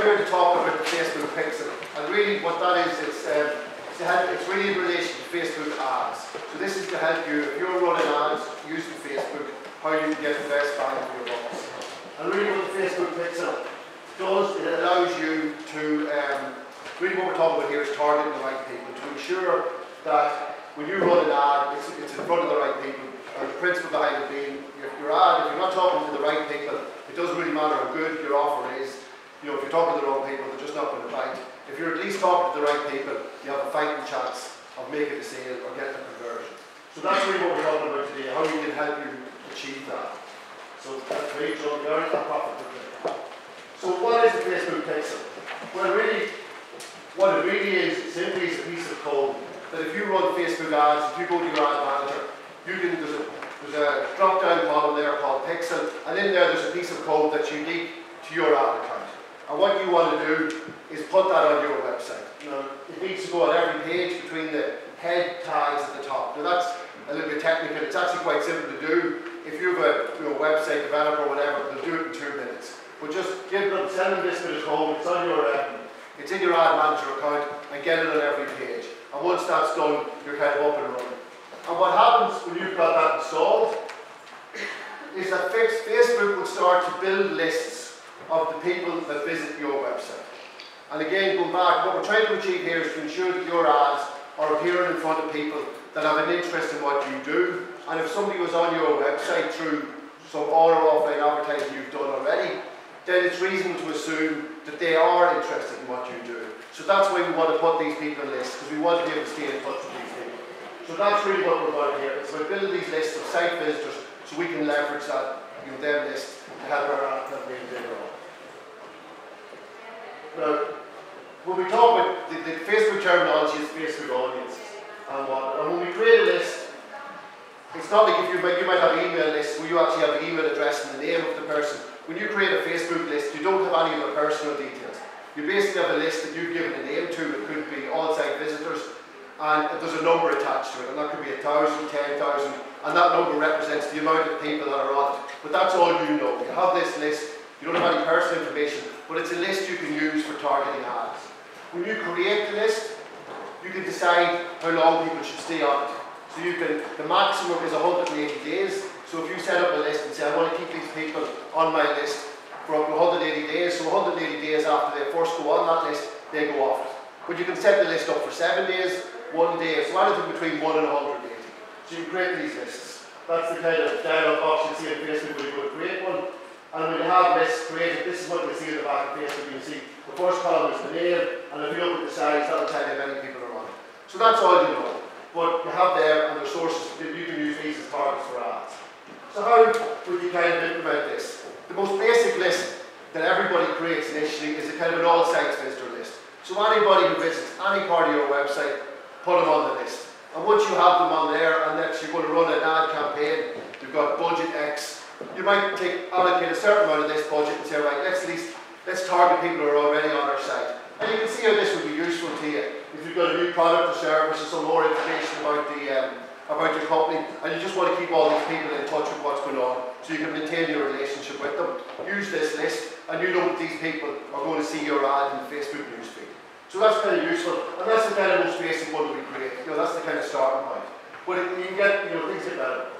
I'm going to talk about the Facebook Pixel. And really what that is, it's, um, it's, help, it's really in relation to Facebook ads. So this is to help you, if you're running ads using Facebook, how you can get the best bang for your bucks. And really what Facebook Pixel does, it allows you to, um, really what we're talking about here is targeting the right people, to ensure that when you run an ad, it's, it's in front of the right people. And the principle behind it being, your, your ad, if you're not talking to the right people, it doesn't really matter how good your offer is, you know, if you're talking to the wrong people, they're just not going to bite. If you're at least talking to the right people, you have a fighting chance of making a sale or getting a conversion. So that's really what we're talking about today, how we can help you achieve that. So that's great, John, you're that profit So what is the Facebook Pixel? Well, really, what it really is, simply is a piece of code that if you run Facebook ads, if you go to your ad manager, you can, there's a, there's a drop-down column there called Pixel, and in there there's a piece of code that's unique to your ad account. And what you want to do is put that on your website. Now, it needs to go on every page between the head tags at the top. Now that's a little bit technical. It's actually quite simple to do. If you have a you know, website developer or whatever, they'll do it in two minutes. But just give them, send them this bit of code. It's on your, um, it's in your ad manager account, and get it on every page. And once that's done, you're kind of up and running. And what happens when you've got that installed is that Facebook will start to build lists of the people that visit your website. And again, going back, what we're trying to achieve here is to ensure that your ads are appearing in front of people that have an interest in what you do. And if somebody was on your website through some on or offline advertising you've done already, then it's reasonable to assume that they are interested in what you do. So that's why we want to put these people in lists, because we want to be able to stay in touch with these people. So that's really what we're about here. It's about building these lists of site visitors so we can leverage that, list ad campaign bigger on. Now, when we talk about the, the Facebook terminology is Facebook audiences and what, and when we create a list, it's not like if you might, you might have email lists where you actually have the email address and the name of the person. When you create a Facebook list, you don't have any of the personal details. You basically have a list that you've given a name to. It could be on-site visitors, and there's a number attached to it, and that could be a thousand, ten thousand, and that number represents the amount of people that are on it. But that's all you know. You have this list, you don't have any personal information, but it's a list you can use for targeting ads. When you create the list, you can decide how long people should stay on it. So you can, the maximum is 180 days. So if you set up a list and say, I want to keep these people on my list for up to 180 days, so 180 days after they first go on that list, they go off it. But you can set the list up for seven days, one day, so anything between one and 180. So you create these lists. That's the kind of dialog box you see in Facebook when you go to create one. And when you have lists created, this is what you see in the back of Facebook. You see the first column is the name, and if you look at the size, that'll tell you how many people are on it. So that's all you know. But you have there, and the sources that you can use these as targets for ads. So how would you kind of implement this? The most basic list that everybody creates initially is a kind of an all sites visitor list. So anybody who visits any part of your website, put them on the list. And once you have them on there, and next you're going to run an ad campaign, you've got budget X, you might take, allocate a certain amount of this budget and say, right, let's at least let's target people who are already on our site. And you can see how this would be useful to you if you've got a new product or service or some more information about the um, about your company and you just want to keep all these people in touch with what's going on so you can maintain your relationship with them. Use this list and you know that these people are going to see your ad in the Facebook newsfeed. So that's kind of useful and that's the kind of most basic one that we create. You know, that's the kind of starting point. But you get, you know, things get better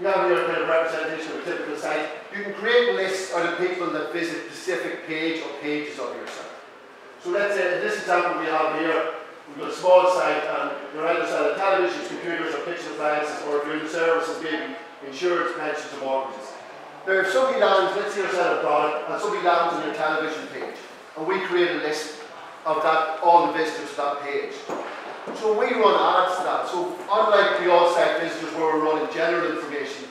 you have your kind of representation of a typical site. You can create lists out of people that visit specific page or pages of your site. So let's say in this example we have here, we've got a small site and you're either selling televisions, computers or kitchen appliances or if you're in services maybe insurance, pensions or mortgages. Now if somebody lands, let's say you're selling a product and somebody lands on your television page and we create a list of that, all the visitors to that page. So we run ads to that. So unlike the all-site visitors where we're running general information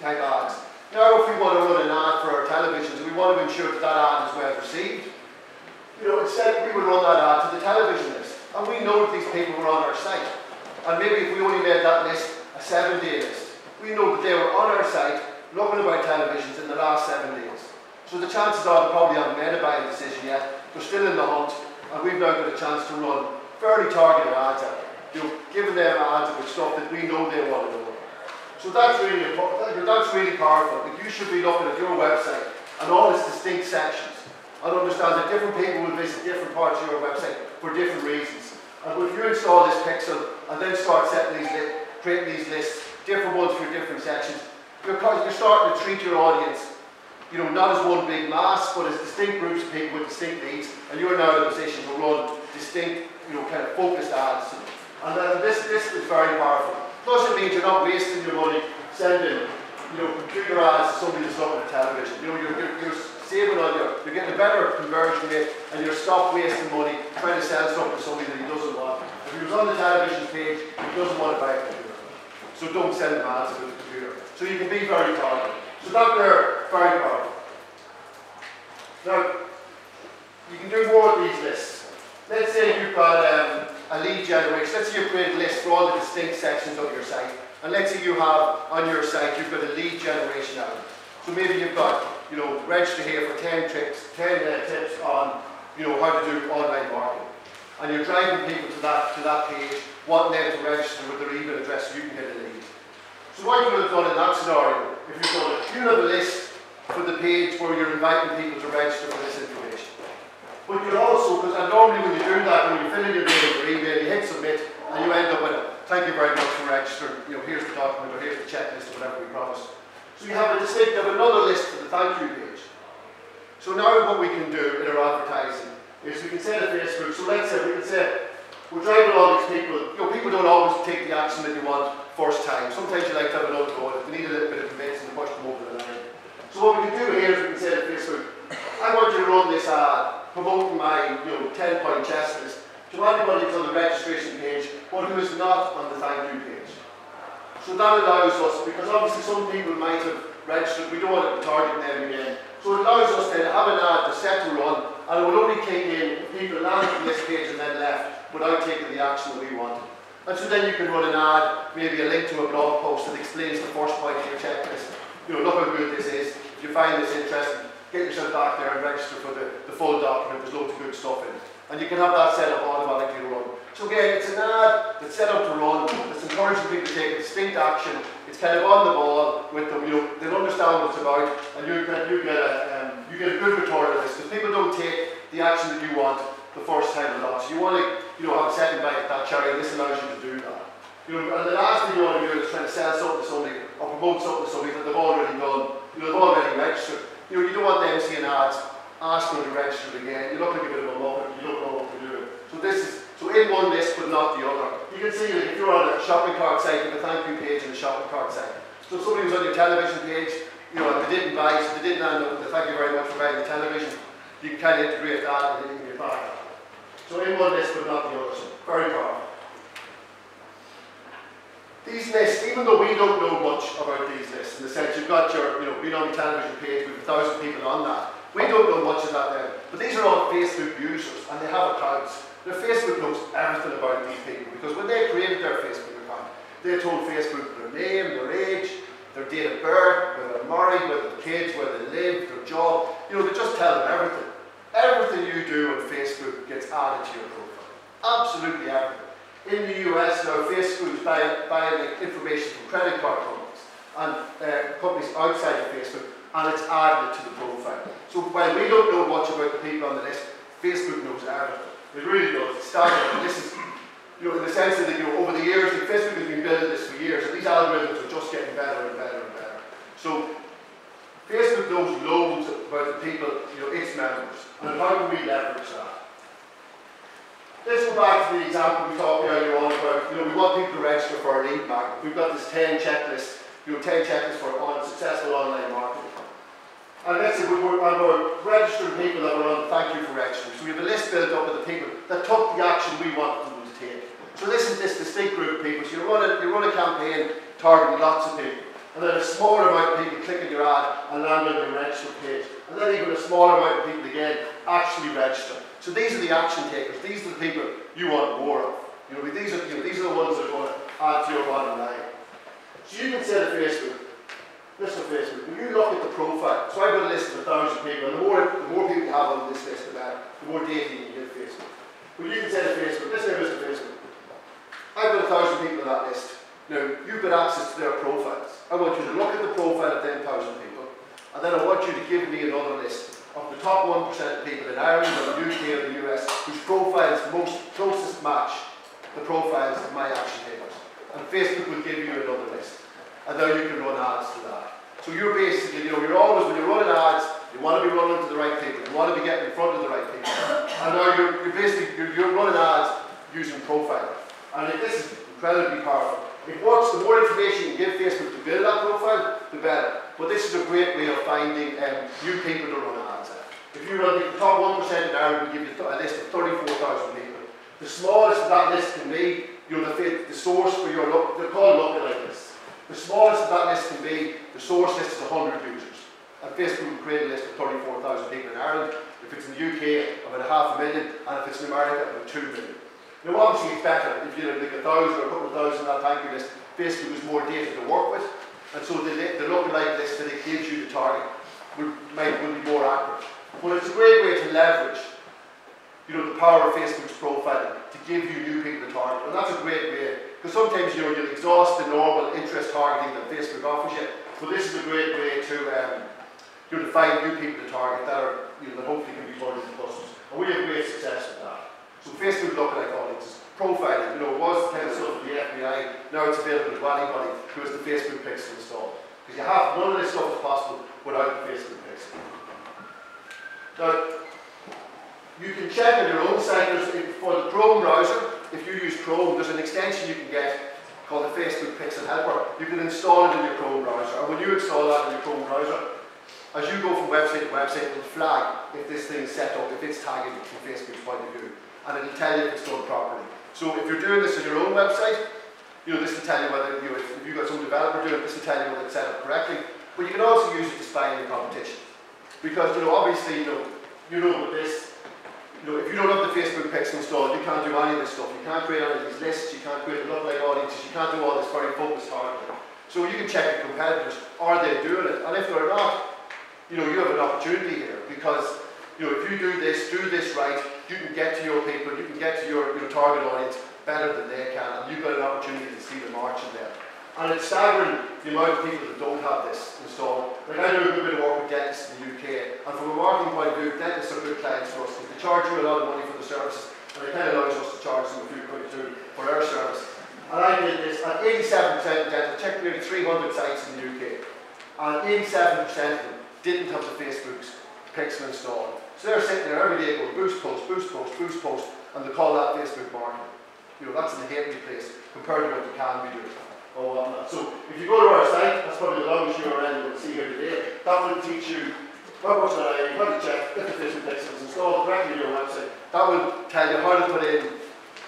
type ads, now if we want to run an ad for our televisions, we want to ensure that that ad is well received. You would run that ad to the television list. And we know that these people were on our site. And maybe if we only made that list a seven-day list, we know that they were on our site looking at about televisions in the last seven days. So the chances are they probably haven't made a buying decision yet. They're still in the hunt, and we've now got a chance to run fairly targeted ads out You know, giving them ads with stuff that we know they want to know. So that's really. That's really powerful. Like you should be looking at your website and all its distinct sections. And understand that different people will visit different parts of your website for different reasons. And if you install this pixel and then start setting these, creating these lists, different ones for different sections, you're, you're starting to treat your audience you know, not as one big mass, but as distinct groups of people with distinct needs, and you're now in a position to run distinct, you know, kind of focused ads. And uh, this, this is very powerful. Plus it means you're not wasting your money sending, you know, computer ads to somebody that's looking at television. You know, you're, you're, you're on your, you're getting a better conversion rate, and you're stop wasting money trying to sell something to somebody that he doesn't want. If he was on the television page, he doesn't want to buy a computer. So don't send him ads about the computer. So you can be very targeted. So that there, very powerful. Now, you can do more with these lists. Let's say you've got um, a lead generation. Let's say you've created a list for all the distinct sections of your site. And let's say you have on your site, you've got a lead generation element. So maybe you've got, you know, register here for 10 tricks, 10 uh, tips on, you know, how to do online marketing. And you're driving people to that, to that page, wanting them to register with their email address so you can get a lead. So what you would have done in that scenario, if you've done a list for the page where you're inviting people to register for this information. But you also, because normally when you do that, when you fill in your name or email, you hit submit, and you end up with, a thank you very much for registering, you know, here's the document, or here's the checklist, or whatever we promised. So you have a distinct, have another list for the thank you page. So now what we can do in our advertising is we can say to Facebook, so let's say, we can say, we're driving all these people, you know, people don't always take the action that you want first time. Sometimes you like to have another go, if they need a little bit of convincing to push them over the line. So what we can do here is we can say to Facebook, I want you to run this ad promoting my you know, 10 point checklist to anybody who's on the registration page but who is not on the thank you page. So that allows us, because obviously some people might have registered, we don't want to target them again. So it allows us then to have an ad to set to run and it will only kick in if people land on this page and then left without taking the action that we wanted. And so then you can run an ad, maybe a link to a blog post that explains the first point of your checklist. You know, look how good this is you find this interesting, get yourself back there and register for the, the full document. There's loads of good stuff in it. And you can have that set up automatically run. So again, it's an ad that's set up to run. It's encouraging people to take a distinct action. It's kind of on the ball with them. You know, they understand what it's about, and you get you get a um, you get a good return on this because people don't take the action that you want the first time a lot. So you want to you know have a second bite at that cherry, and this allows you to do that. You know, and the last thing you want to do is try to sell something to somebody or promote something to somebody that they've already done you know, they've already registered. You know, you don't want them seeing ads, asking them to register again. You look like a bit of a muppet, you don't know what to do. So this is, so in one list but not the other. You can see if you're on a shopping cart site, you have a thank you page and a shopping cart site. So if somebody was on your television page, you know, and they didn't buy, so they didn't end up with the thank you very much for buying the television, you can kind of integrate that and you can back. So in one list but not the other. So very powerful. These lists, even though we don't know much about these lists, in the sense you've got your, you know, been on the television page with a thousand people on that, we don't know much of that then. But these are all Facebook users and they have accounts. Their Facebook knows everything about these people because when they created their Facebook account, they told Facebook their name, their age, their date of birth, whether they're married, whether they're kids, where they live, their job. You know, they just tell them everything. Everything you do on Facebook gets added to your profile. Absolutely everything in the US now, Facebook is buying, buying information from credit card companies and uh, companies outside of Facebook, and it's added to the profile. So while we don't know much about the people on the list, Facebook knows everything. It really does. It's started, and this is, you know, in the sense that you know, over the years, like Facebook has been building this for years, and these algorithms are just getting better and better and better. So Facebook knows loads about the people, you know, its members, and how can we leverage that? Let's go back to the example we talked earlier on about, you know, we want people to register for our lead magnet. We've got this 10 checklist, you know, 10 checklists for on successful online marketing. And let's say we're, and we're registering people that are on thank you for registering. So we have a list built up of the people that took the action we want them to take. So this is this distinct group of people. So you run a, you run a campaign targeting lots of people. And then a smaller amount of people click on your ad and land on your register page. And then even a smaller amount of people again actually register. So these are the action takers. These are the people you want more of. You know, these are, you know, these are the ones that are going to add to your bottom line. So you can say to Facebook, to Facebook, when you look at the profile, so I've got a list of a thousand people, and the more, the more people you have on this list, the better, the more data you can give Facebook. But you can say to Facebook, listen Mr. Facebook, I've got a thousand people on that list. Now, you've got access to their profiles. I want you to look at the profile of 10,000 people, and then I want you to give me another list of the top 1% of people in Ireland or the UK or the US whose profiles most closest match the profiles of my action takers. And Facebook will give you another list. And then you can run ads that. So you're basically, you know, you're always, when you're running ads, you want to be running to the right people. You want to be getting in front of the right people. And now you're, you're basically, you're, you're running ads using profile. And this is incredibly powerful. It works, the more information you give Facebook to build that profile, the better. But this is a great way of finding um, new people to run ads at. If you run the top 1% in Ireland, we give you a list of 34,000 people. The smallest of that list can be, you know, the, the source for your, look, they're called lookalike lists. The smallest of that list can be, the source list is 100 users. And Facebook will create a list of 34,000 people in Ireland. If it's in the UK, about a half a million, and if it's in America, about 2 million. Now obviously it's better if you have like a thousand or a couple of thousand on that thank list, Facebook has more data to work with. And so the, the lookalike list that it gives you the target will, might, will be more accurate. But it's a great way to leverage you know, the power of Facebook's profiling to give you new people to target. And that's a great way, because sometimes you know, you'll exhaust the normal interest targeting that Facebook offers you, but this is a great way to, um, you know, to find new people to target that are, you know, that hopefully can be into customers. And we have great success with that. So Facebook lookalike audiences, profiling, you know, was kind of stuff of the FBI, now it's available to anybody who has the Facebook pixel installed. Because you have, none of this stuff is possible without the Facebook pixel. Now, you can check on your own site for the Chrome browser. If you use Chrome, there's an extension you can get called the Facebook Pixel Helper. You can install it in your Chrome browser. And when you install that in your Chrome browser, as you go from website to website, it will flag if this thing is set up, if it's tagged from Facebook's point of view. And it'll tell you if it's done properly. So if you're doing this on your own website, you know, this will tell you whether, you know, if you've got some developer doing it, this will tell you whether it's set up correctly. But you can also use it to spy in your competition. Because, you know, obviously, you know, you know with this, you know, if you don't have the Facebook pixel installed, you can't do any of this stuff. You can't create any of these lists, you can't create lookalike audiences, you can't do all this very focused targeting. So you can check your competitors, are they doing it? And if they're not, you know, you have an opportunity here because, you know, if you do this, do this right, you can get to your people, you can get to your, your target audience better than they can, and you've got an opportunity to see. And it's staggering the amount of people that don't have this installed. Like I do a good bit of work with dentists in the UK, and from a marketing point of view, dentists are good clients for us they charge you a lot of money for the services, and it kind of allows us to charge them a few quid too for our service. And I did this, and 87% of dentists, checked nearly 300 sites in the UK, and 87% of them didn't have the Facebook's pixel installed. So they're sitting there every day going boost post, boost post, boost post, and they call that Facebook marketing. You know, that's in the halfpenny place compared to what you can be doing or whatnot. So if you go to our site, that's probably the longest URL you'll see here today, that will teach you what much I how to check, get the Facebook pixels installed directly on your website. That will tell you how to put in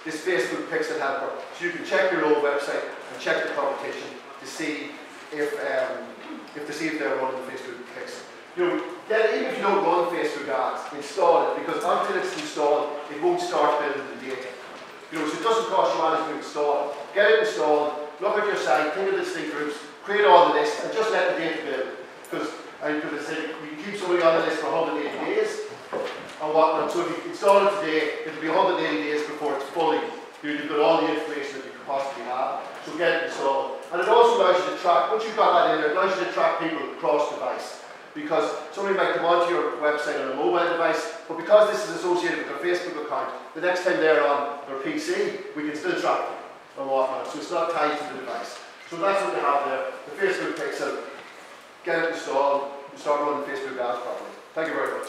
this Facebook pixel helper. So you can check your own website and check the competition to see if um, if to see if they're running the Facebook pixel. You know, get, even if you don't run Facebook ads, install it because until it's installed, it won't start building the data. You know, so it doesn't cost you anything to install it. Get it installed, look at your site, think of the distinct groups, create all the lists, and just let the data build. Because I could have said you keep somebody on the list for 180 days and whatnot. So if you install it today, it'll be 180 days before it's fully. You've got all the information that you could possibly have. So get it installed. And it also allows you to track, once you've got that in there, it allows you to track people across device. Because somebody might come onto your website on a mobile device, but because this is associated with their Facebook account, the next time they're on their PC, we can still track them whatnot. So it's not tied to the device. So that's what we have there. The Facebook Pixel. Get it installed and start running Facebook ads properly. Thank you very much.